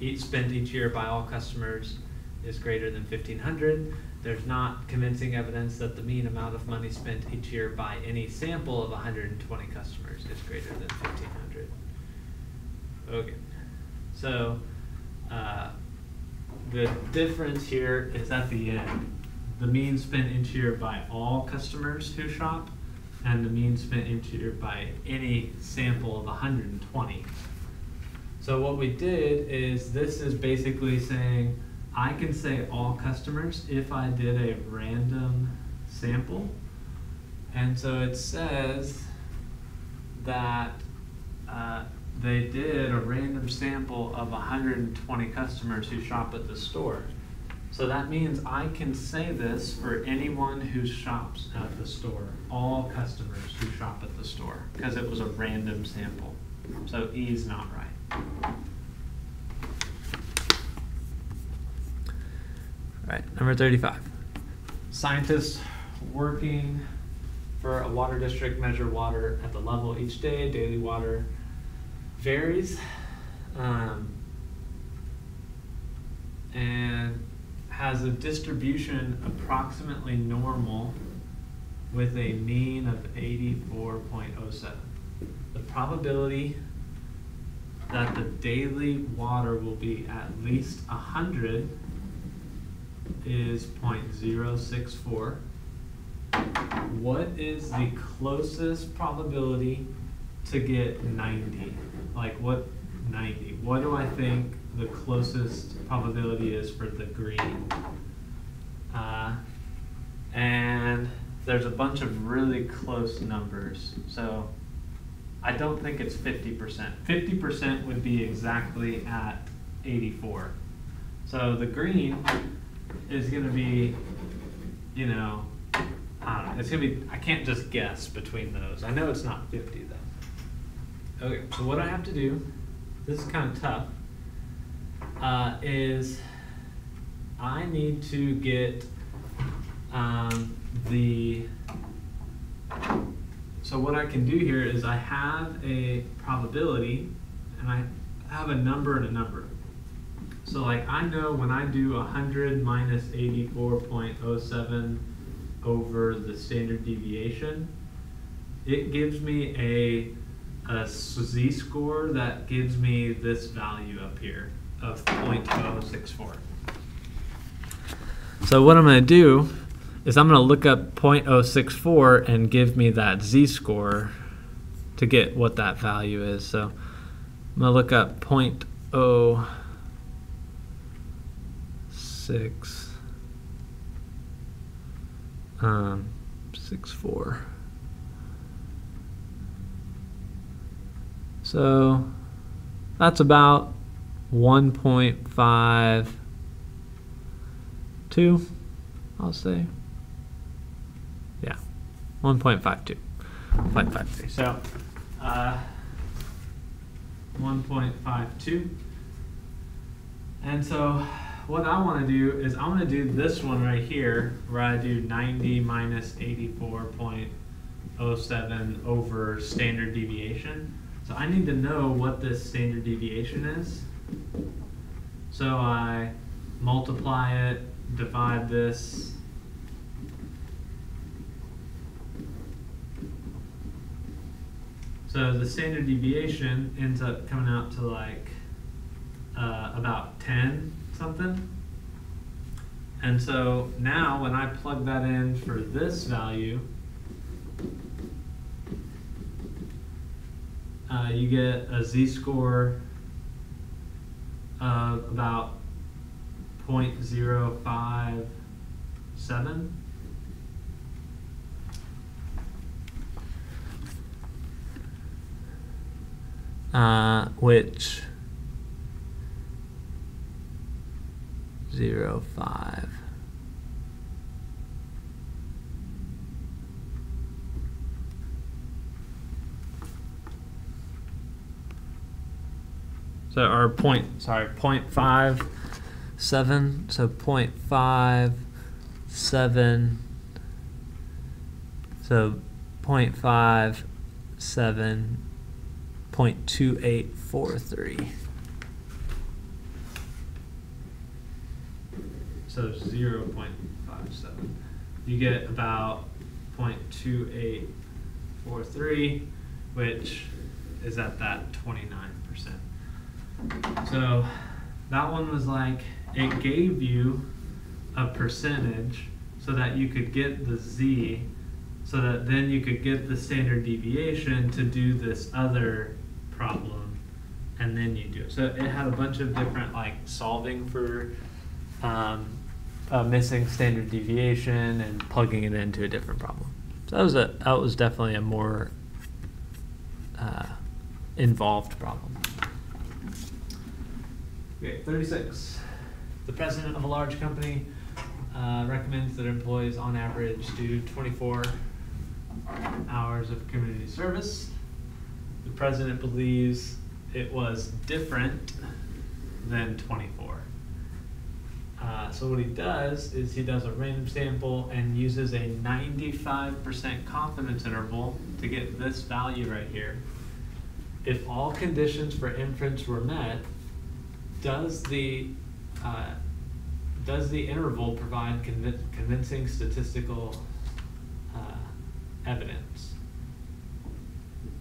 each spent each year by all customers is greater than fifteen hundred. There's not convincing evidence that the mean amount of money spent each year by any sample of hundred and twenty customers is greater than fifteen hundred. Okay, so, uh, the difference here is at the end. The mean spent each year by all customers who shop and the mean spent each year by any sample of hundred and twenty. So what we did is, this is basically saying, I can say all customers if I did a random sample. And so it says that uh, they did a random sample of 120 customers who shop at the store. So that means I can say this for anyone who shops at the store, all customers who shop at the store, because it was a random sample. So E is not right. Right, number 35. Scientists working for a water district measure water at the level each day. Daily water varies. Um, and has a distribution approximately normal with a mean of 84.07. The probability that the daily water will be at least 100 is 0.064. What is the closest probability to get 90? Like what 90? What do I think the closest probability is for the green? Uh, and there's a bunch of really close numbers. So I don't think it's 50%. 50% would be exactly at 84. So the green is going to be, you know, I don't know. It's going to be, I can't just guess between those. I know it's not 50 though. Okay, so what I have to do, this is kind of tough, uh, is I need to get um, the, so what I can do here is I have a probability and I have a number and a number. So like I know when I do 100 minus 84.07 over the standard deviation, it gives me a, a z-score that gives me this value up here of 0.064. So what I'm going to do is I'm going to look up 0.064 and give me that z-score to get what that value is. So I'm going to look up 0.0 six, um, six four. So that's about one point five two, I'll say. Yeah, 1.52. 553. So, uh, 1.52. And so, what I want to do is I want to do this one right here, where I do 90 minus 84.07 over standard deviation. So I need to know what this standard deviation is. So I multiply it, divide this. So the standard deviation ends up coming out to like uh, about 10 something. And so now when I plug that in for this value, uh, you get a z-score of about 0.057. Uh, which zero five. So our point, sorry, point five seven. So point five seven. So point five seven point two eight four three. So zero point five seven. You get about point two eight four three, which is at that twenty nine percent. So that one was like it gave you a percentage so that you could get the z so that then you could get the standard deviation to do this other problem and then you do it. So it had a bunch of different like solving for um, a missing standard deviation and plugging it into a different problem. So that was a that was definitely a more uh, involved problem. Okay, 36. The president of a large company uh, recommends that employees on average do 24 hours of community service. The president believes it was different than 24. Uh, so what he does is he does a random sample and uses a 95% confidence interval to get this value right here. If all conditions for inference were met, does the uh, does the interval provide convin- convincing statistical uh, evidence?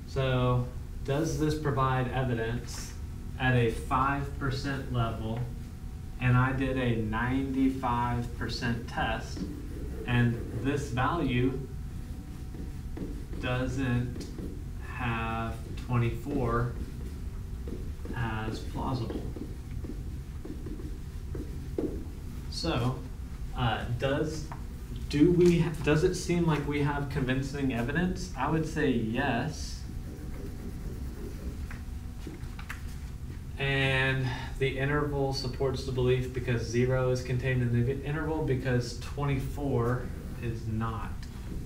So, does this provide evidence at a 5% level? And I did a 95% test, and this value doesn't have 24 as plausible. So, uh, does do we does it seem like we have convincing evidence? I would say yes. And the interval supports the belief because zero is contained in the interval because 24 is not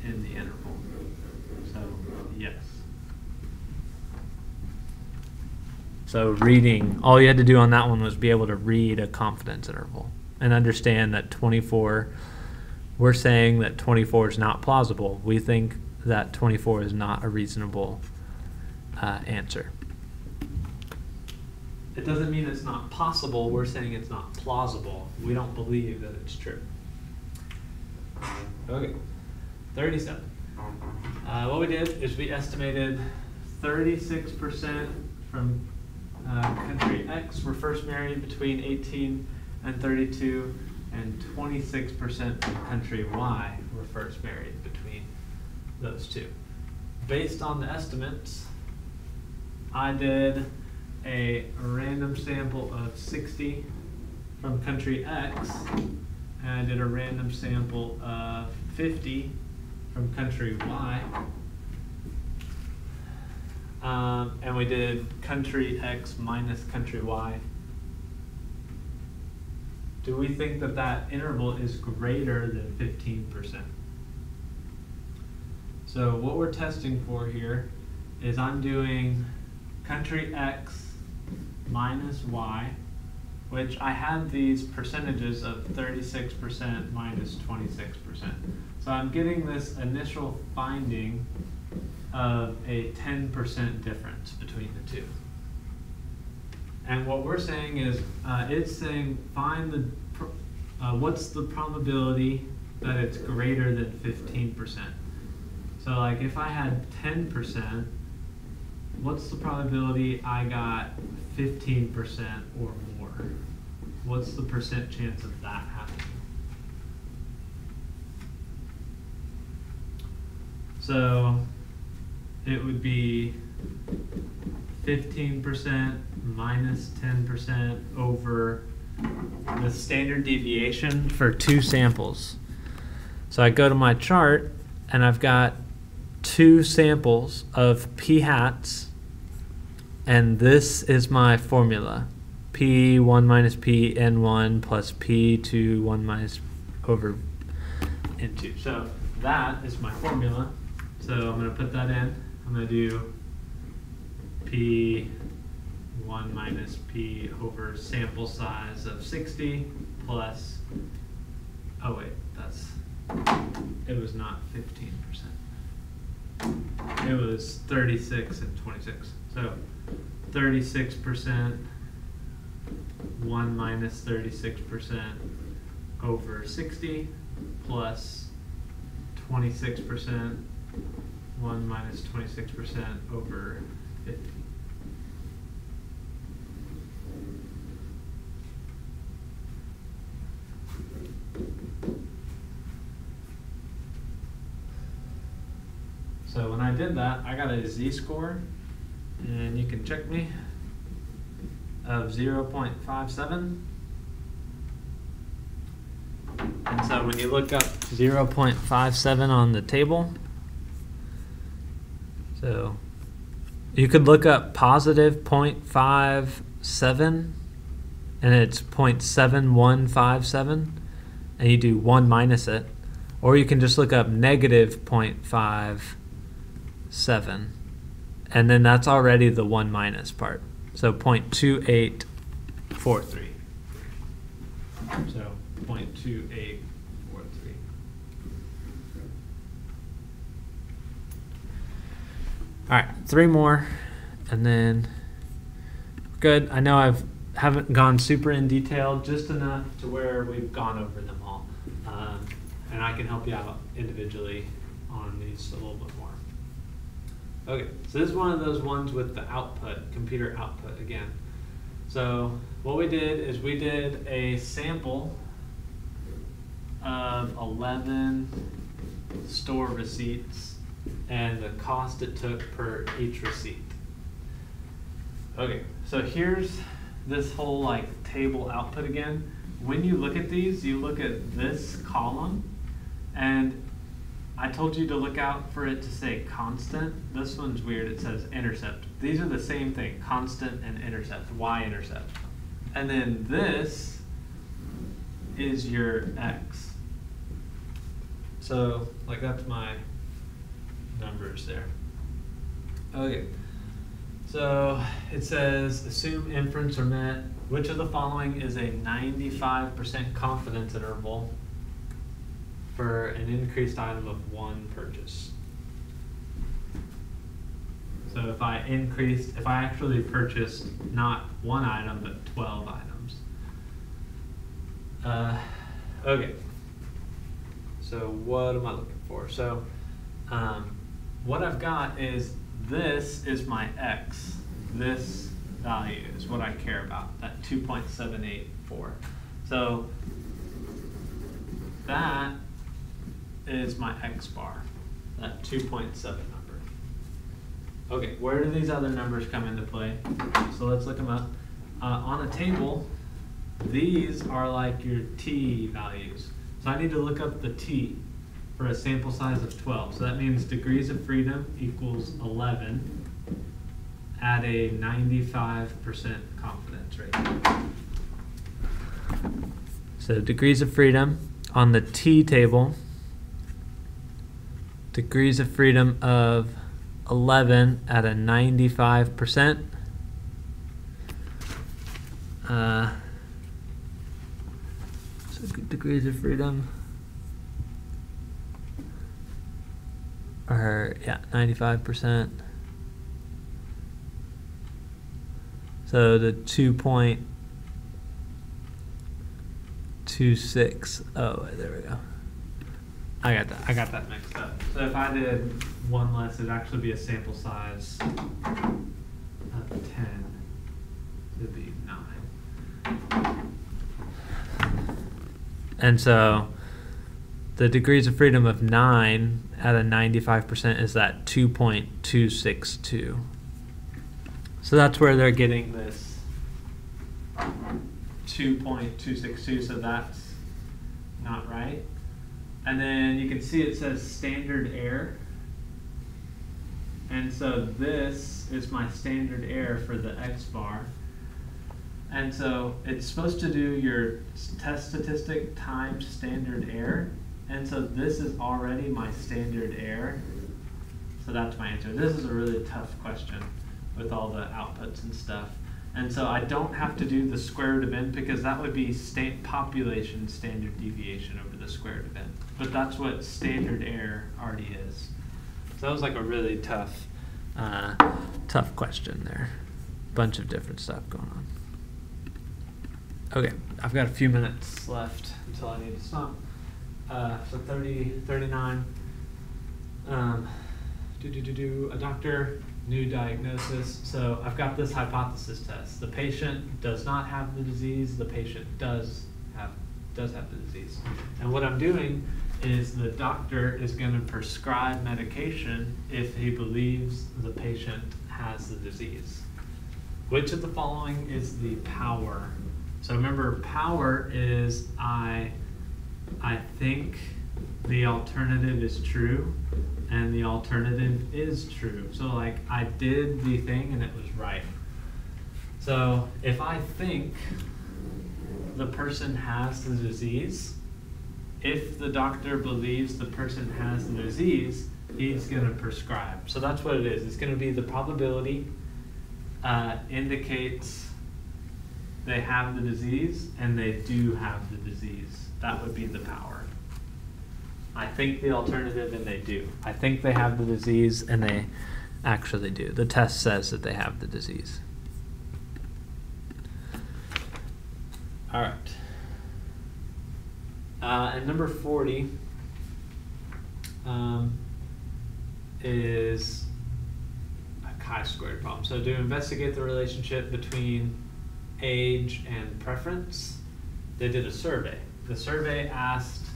in the interval. So, yes. So, reading, all you had to do on that one was be able to read a confidence interval and understand that 24, we're saying that 24 is not plausible. We think that 24 is not a reasonable uh, answer. It doesn't mean it's not possible. We're saying it's not plausible. We don't believe that it's true. Okay, 37. Uh, what we did is we estimated 36% from uh, country X were first married between 18 and 32, and 26% from country Y were first married between those two. Based on the estimates, I did a random sample of 60 from country X, and I did a random sample of 50 from country Y. Um, and we did country X minus country Y do we think that that interval is greater than 15%? So what we're testing for here is I'm doing country X minus Y, which I have these percentages of 36% minus 26%. So I'm getting this initial finding of a 10% difference between the two. And what we're saying is, uh, it's saying find the, uh, what's the probability that it's greater than 15%? So like if I had 10%, what's the probability I got 15% or more? What's the percent chance of that happening? So it would be 15% minus 10% over the standard deviation for two samples. So I go to my chart and I've got two samples of p hats and this is my formula. P1 minus p n1 plus p2 1 minus over n2 so that is my formula. So i'm going to put that in. I'm going to do p1 minus p over sample size of 60 plus oh wait that's it was not 15 percent it was 36 and 26 so 36 percent 1 minus minus 36 percent over 60 plus plus 26 percent 1 minus minus 26 percent over 50 So when I did that, I got a z-score, and you can check me, of 0.57. And so when you look up 0.57 on the table, so you could look up positive 0.57 and it's 0.7157 and you do 1 minus it. Or you can just look up negative 0.57 and then that's already the 1 minus part. So 0.2843. So 0.2843. All right, three more, and then good. I know I've haven't gone super in detail, just enough to where we've gone over them all, um, and I can help you out individually on these a little bit. Okay, so this is one of those ones with the output, computer output again. So what we did is we did a sample of 11 store receipts and the cost it took per each receipt. Okay, so here's this whole like table output again. When you look at these, you look at this column and I told you to look out for it to say constant. This one's weird, it says intercept. These are the same thing, constant and intercept, y-intercept. And then this is your x. So, like that's my numbers there. Okay. So it says assume inference are met. Which of the following is a 95% confidence interval for an increased item of one purchase? So if I increased, if I actually purchased not one item but 12 items. Uh, okay. So what am I looking for? So um, what I've got is this is my x. This value is what I care about, that 2.784. So that is my x bar, that 2.7 number. Okay, where do these other numbers come into play? So let's look them up. Uh, on a table, these are like your t values. So I need to look up the t for a sample size of 12. So that means degrees of freedom equals 11 at a 95% confidence rate. So degrees of freedom on the t table, degrees of freedom of 11 at a 95%. Uh, so degrees of freedom are, yeah, 95%. So the 2.26, oh, there we go. I got that. I got that mixed up. So if I did one less, it'd actually be a sample size of ten. It'd be nine. And so the degrees of freedom of nine at a ninety-five percent is that two point two six two. So that's where they're getting this two point two six two. So that's not right. And then you can see it says standard error. And so this is my standard error for the X bar. And so it's supposed to do your test statistic times standard error. And so this is already my standard error. So that's my answer. This is a really tough question with all the outputs and stuff. And so I don't have to do the square root of n because that would be sta- population standard deviation over the square root of n. But that's what standard error already is. So that was like a really tough, uh, tough question there. Bunch of different stuff going on. Okay, I've got a few minutes left until I need to stop. Uh, so 30, 39. Um, do, do, do, do, a doctor, new diagnosis. So I've got this hypothesis test. The patient does not have the disease. The patient does have does have the disease. And what I'm doing is the doctor is going to prescribe medication if he believes the patient has the disease. Which of the following is the power? So remember, power is I I think the alternative is true and the alternative is true. So like I did the thing and it was right. So if I think the person has the disease, if the doctor believes the person has the disease, he's going to prescribe. So that's what it is. It's going to be the probability uh, indicates they have the disease and they do have the disease. That would be the power. I think the alternative and they do. I think they have the disease and they actually do. The test says that they have the disease. All right. Uh, and number 40 um, is a chi-squared problem. So to investigate the relationship between age and preference, they did a survey. The survey asked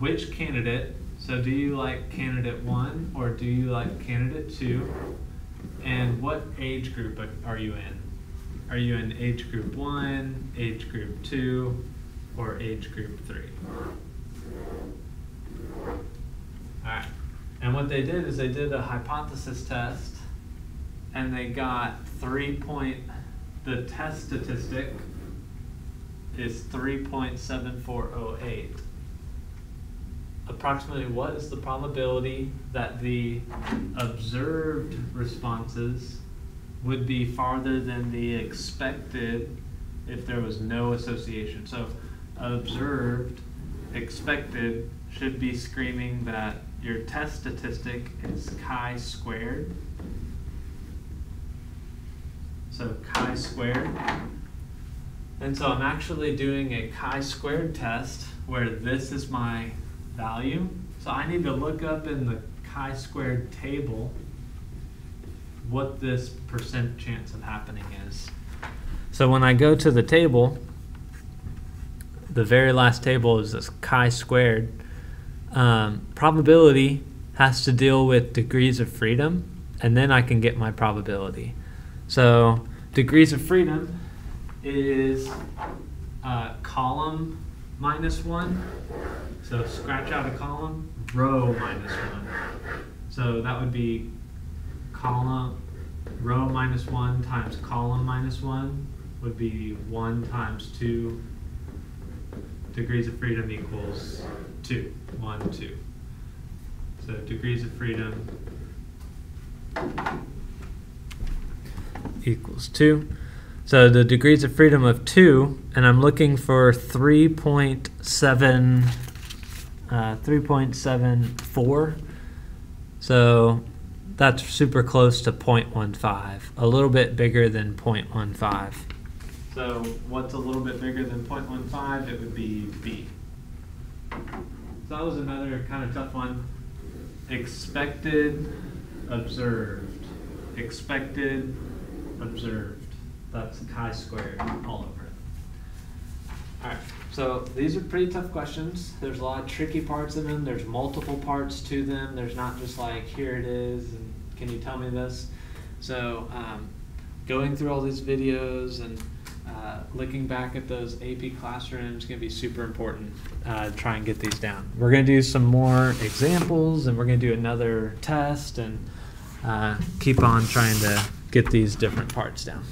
which candidate, so do you like candidate one or do you like candidate two? And what age group are you in? Are you in age group one, age group two, or age group three? Alright. And what they did is they did a hypothesis test and they got three point the test statistic is 3.7408. Approximately what is the probability that the observed responses would be farther than the expected if there was no association? So observed, expected should be screaming that your test statistic is chi squared. So chi squared. And so I'm actually doing a chi-squared test where this is my value. So I need to look up in the chi-squared table what this percent chance of happening is. So when I go to the table, the very last table is this chi-squared. Um, probability has to deal with degrees of freedom, and then I can get my probability. So degrees of freedom is uh, column minus one. So scratch out a column, row minus one. So that would be column, row minus one times column minus one would be one times two. Degrees of freedom equals two. One, two. So degrees of freedom equals 2. So the degrees of freedom of 2, and I'm looking for 3.7, uh, 3.74. So that's super close to 0.15, a little bit bigger than 0.15. So what's a little bit bigger than 0.15? It would be B. So that was another kind of tough one. Expected, observed. Expected, observed. That's chi-squared all over it. Alright, so these are pretty tough questions. There's a lot of tricky parts in them. There's multiple parts to them. There's not just like, here it is, and can you tell me this? So, um, going through all these videos and uh, looking back at those AP classrooms is going to be super important. Uh, try and get these down. We're going to do some more examples, and we're going to do another test, and uh, keep on trying to get these different parts down.